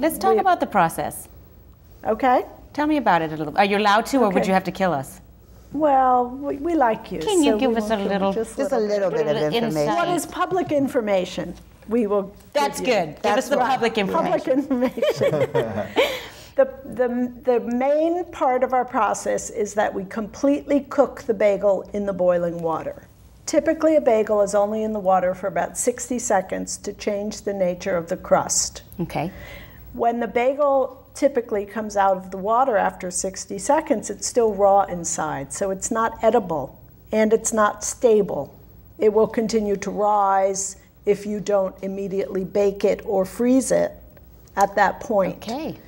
Let's talk we- about the process. Okay. Tell me about it a little. Are you allowed to, or would you have to kill us? Well, we, we like you. Can you so give us a little- Just, Just a little bit of information. insight. What is public information? We will. That's give you. good. Give us the right. public information. Public information. the, the, the main part of our process is that we completely cook the bagel in the boiling water. Typically, a bagel is only in the water for about 60 seconds to change the nature of the crust. Okay. When the bagel typically comes out of the water after 60 seconds, it's still raw inside, so it's not edible and it's not stable. It will continue to rise if you don't immediately bake it or freeze it at that point. Okay.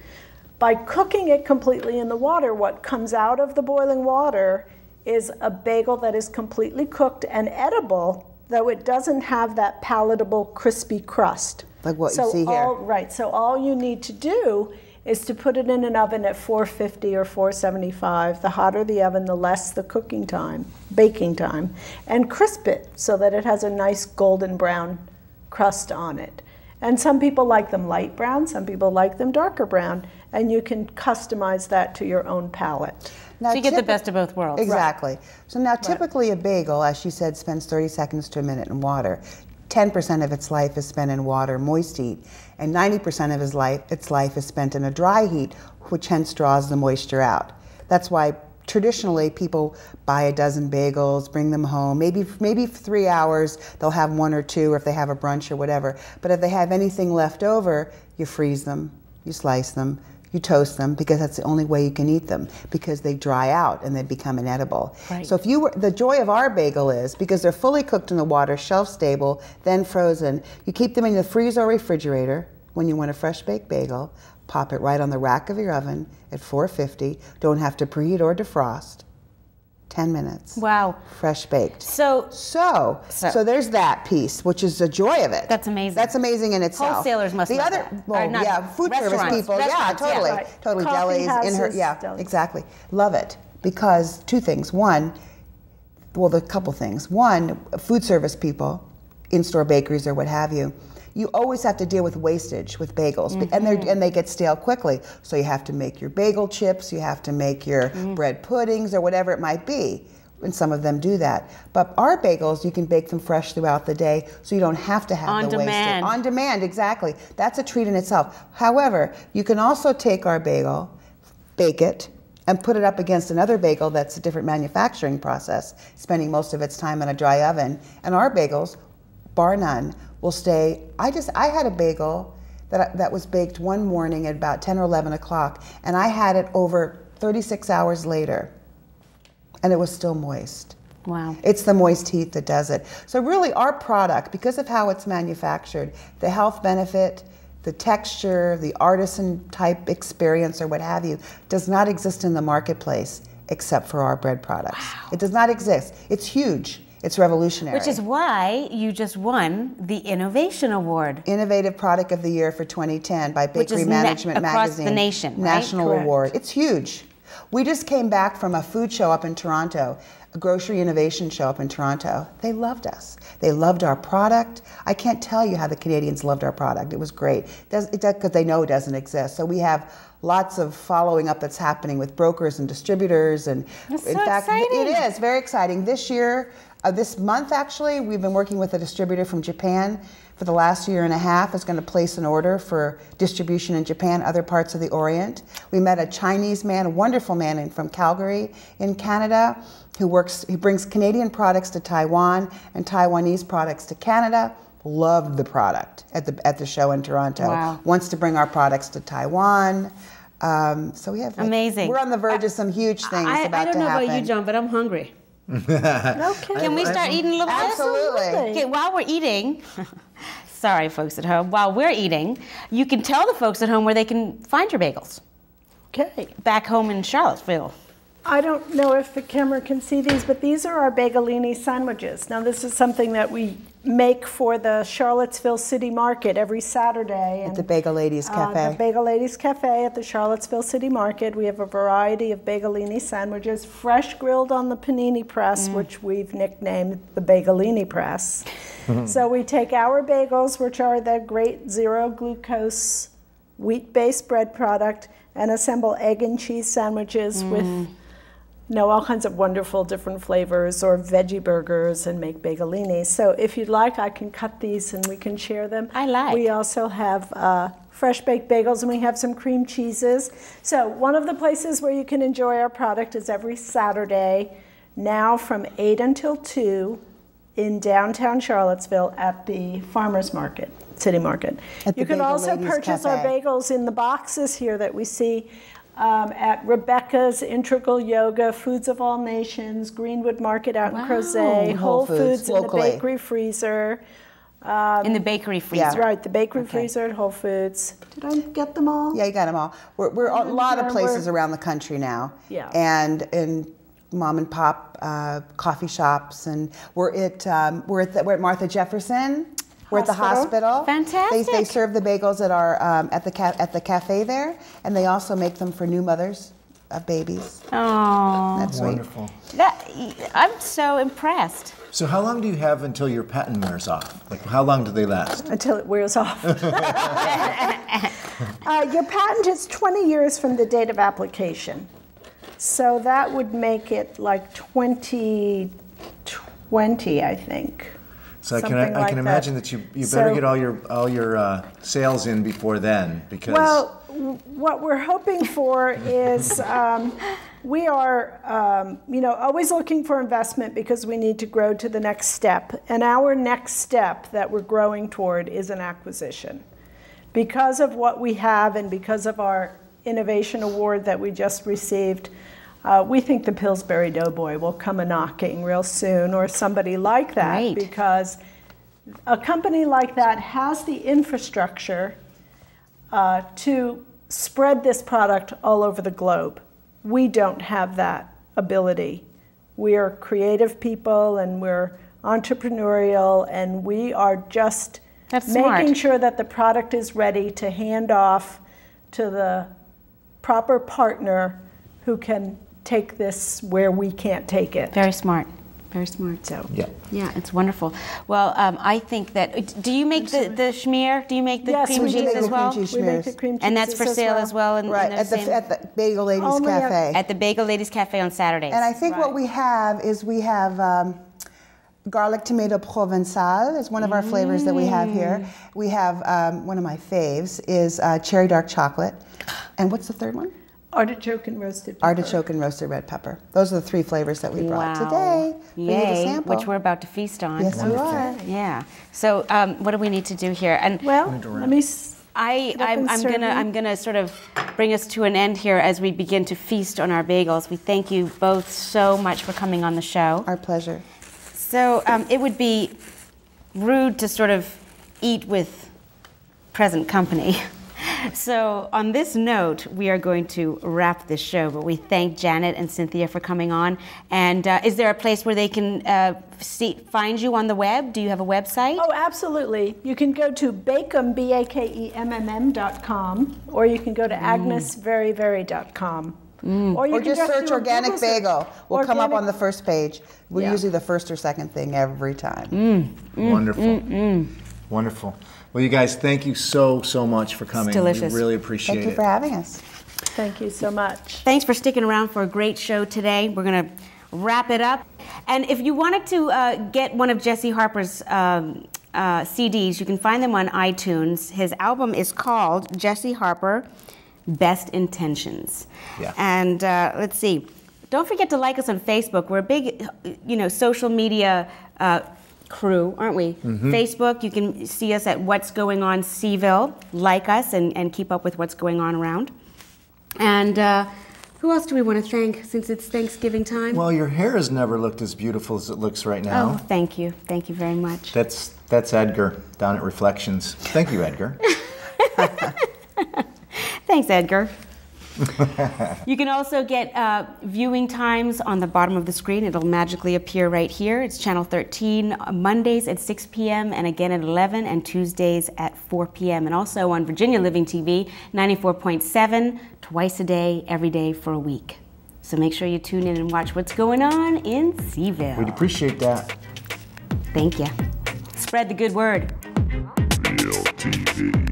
By cooking it completely in the water, what comes out of the boiling water is a bagel that is completely cooked and edible, though it doesn't have that palatable crispy crust. Like what you so see here. all, Right. So all you need to do is to put it in an oven at 450 or 475. The hotter the oven, the less the cooking time, baking time, and crisp it so that it has a nice golden brown crust on it. And some people like them light brown, some people like them darker brown, and you can customize that to your own palate. Now, So you get the best of both worlds. Exactly. So now, typically, a bagel, as she said, spends 30 seconds to a minute in water. 10% of its life is spent in water, moist heat, and 90% of his life, its life is spent in a dry heat, which hence draws the moisture out. That's why traditionally people buy a dozen bagels, bring them home. Maybe maybe three hours they'll have one or two, or if they have a brunch or whatever. But if they have anything left over, you freeze them, you slice them, you toast them because that's the only way you can eat them because they dry out and they become inedible. Right. So if you were, the joy of our bagel is because they're fully cooked in the water, shelf stable, then frozen. You keep them in the freezer or refrigerator. When you want a fresh baked bagel, pop it right on the rack of your oven at 450. Don't have to preheat or defrost. 10 minutes. Wow. Fresh baked. So So, So- so, there's that piece, which is the joy of it. That's amazing. That's amazing in itself. Wholesalers must The other, that. well, not- yeah, food service people, yeah, Restaurants, yeah. totally, Right. totally. Coffee Delis in her, yeah, delis. exactly. Love it because two things. One, well, the couple things. One, food service people, in-store bakeries or what have you. You always have to deal with wastage with bagels, and Mm-hmm. they and they get stale quickly. So you have to make your bagel chips, you have to make your Mm. bread puddings or whatever it might be. And some of them do that. But our bagels, you can bake them fresh throughout the day, so you don't have to have On the demand. wastage. On demand, exactly. That's a treat in itself. However, you can also take our bagel, bake it, and put it up against another bagel that's a different manufacturing process, spending most of its time in a dry oven. And our bagels, bar none, will stay. I just I had a bagel that that was baked one morning at about 10 or 11 o'clock, and I had it over 36 hours later, and it was still moist. wow. It's the moist heat that does it. So really our product, because of how it's manufactured, the health benefit, the texture, the artisan type experience or what have you, does not exist in the marketplace except for our bread products. Wow. It does not exist. It's huge. It's revolutionary. Which is why you just won the Innovation Award. Innovative Product of the Year for 2010 by Bakery na- Management across the Magazine. nation. National Correct. award. It's huge. We just came back from a food show up in Toronto, a grocery innovation show up in Toronto. They loved us. They loved our product. I can't tell you how the Canadians loved our product. It was great. Does because they know it doesn't exist. So we have lots of following up that's happening with brokers and distributors and That's in so fact exciting. it is very exciting. This year, uh, this month actually, we've been working with a distributor from Japan for the last year and a half. Is going to place an order for distribution in Japan, other parts of the Orient. We met a Chinese man, a wonderful man in, from Calgary in Canada, who works. He brings Canadian products to Taiwan and Taiwanese products to Canada. Loved the product at the at the show in Toronto. Wow. Wants to bring our products to Taiwan. Um, so we have like- Amazing. We're on the verge of some huge things I, about I don't to know happen. about you, Jon, but I'm hungry. Okay. Can we start eating a little bit? Absolutely. Okay, while we're eating, sorry, folks at home, while we're eating, you can tell the folks at home where they can find your bagels Okay. back home in Charlottesville. I don't know if the camera can see these, but these are our bagelini sandwiches. Now, this is something that we make for the Charlottesville City Market every Saturday. At the Bagel Ladies Uh, Cafe. the Bagel Ladies Cafe at the Charlottesville City Market. We have a variety of bagelini sandwiches, fresh grilled on the panini press, Mm. which we've nicknamed the Bagelini Press. so we take our bagels, which are the great zero glucose wheat-based bread product and assemble egg and cheese sandwiches with you know all kinds of wonderful different flavors or veggie burgers and make bagelinis. So if you'd like, I can cut these and we can share them. I like. We also have uh, fresh baked bagels and we have some cream cheeses. So one of the places where you can enjoy our product is every Saturday, now from eight until two, in downtown Charlottesville at the farmers market, city market. At you can also Ladies purchase our bagels in the boxes here that we see um, at Rebecca's Integral Yoga, Foods of All Nations, Greenwood Market out in Crozet, Whole Whole Foods, Foods in the bakery freezer. in the bakery freezer. Yeah. Right, the bakery Okay. freezer at Whole Foods. Did I get them all? Yeah, you got them all. We're, we're a lot of places around the country now. Yeah. And in mom and pop uh, coffee shops, and we're at um, we're at the, we're at Martha Jefferson. We're at the Hospital. Fantastic. They, they serve the bagels at our um, at the ca- at the cafe there, and they also make them for new mothers of babies. Oh, That's sweet. Wonderful. that, I'm so impressed. So how long do you have until your patent wears off? Like how long do they last? Until it wears off. uh, your patent is 20 years from the date of application. So that would make it like 2020, I think. So I can I like can that. imagine that, you you better So- get all your all your uh, sales in before then because Well, w- what we're hoping for is um, we are, um, you know, always looking for investment because we need to grow to the next step. And our next step that we're growing toward is an acquisition. Because of what we have and because of our innovation award that we just received, uh, we think the Pillsbury Doughboy will come a knocking real soon, or somebody like that, because a company like that has the infrastructure uh, to spread this product all over the globe. We don't have that ability. We are creative people and we're entrepreneurial and we are just That's making smart. sure that the product is ready to hand off to the proper partner who can take this where we can't take it. Very smart. Very smart. So yeah. Yeah, it's wonderful. Well, um, I think that. Do you make the, the schmear? Do you make the Yes, cream we cheese do make as the well? cream cheese. we make the schmears. cream And that's for sale as well. In, in Right those at the same- at the Bagel Ladies Only Cafe. at the Bagel Ladies Cafe on Saturdays. And I think what we have is we have um, garlic tomato provençal is one of our flavors that we have here. Mm. We have um, one of my faves is uh, cherry dark chocolate, and what's the third one? Artichoke and roasted pepper. Artichoke and roasted red pepper. Those are the three flavors that we brought wow. today for you to Yay, sample. which we're about to feast on. yes, you are. Yeah. So, um, what do we need to do here? And Well, let me. I, I'm, I'm gonna. I'm gonna sort of bring us to an end here as we begin to feast on our bagels. We thank you both so much for coming on the show. Our pleasure. So um, it would be rude to sort of eat with present company. So on this note, we are going to wrap this show. But we thank Janet and Cynthia for coming on. And uh, is there a place where they can uh, see, find you on the web? Do you have a website? Oh, absolutely. You can go to Bakemmm, B A K E M M M dot com, or you can go to agnesveryvery.com. Or you Or can just search do organic Google search. bagel. We'll come up on the first page. We're Yeah. usually the first or second thing every time. Mm. Wonderful. Wonderful. Well, you guys, thank you so so much for coming. delicious. We really appreciate it. Thank you it. for having us. Thank you so much. Thanks for sticking around for a great show today. We're going to wrap it up. And if you wanted to uh, get one of Jesse Harper's um, uh, CDs, you can find them on iTunes. His album is called Jesse Harper Best Intentions. Yeah. And uh, let's see. Don't forget to like us on Facebook. We're a big, you know, social media uh, crew, aren't we? Facebook, you can see us at What's Going On C'Ville. Like us and, and keep up with what's going on around. And uh, who else do we want to thank since it's Thanksgiving time? Well, your hair has never looked as beautiful as it looks right now. oh, thank you. Thank you very much. That's that's Edgar down at Reflections. Thank you, Edgar. Thanks, Edgar. you can also get uh, viewing times on the bottom of the screen. It'll magically appear right here. It's channel 13, uh, Mondays at 6 p.m., and again at 11, and Tuesdays at 4 p.m. And also on Virginia Living TV, 94.7, twice a day, every day for a week. So make sure you tune in and watch what's going on in C'Ville. We'd appreciate that. Thank you. Spread the good word. Real TV.